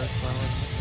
gross flowers.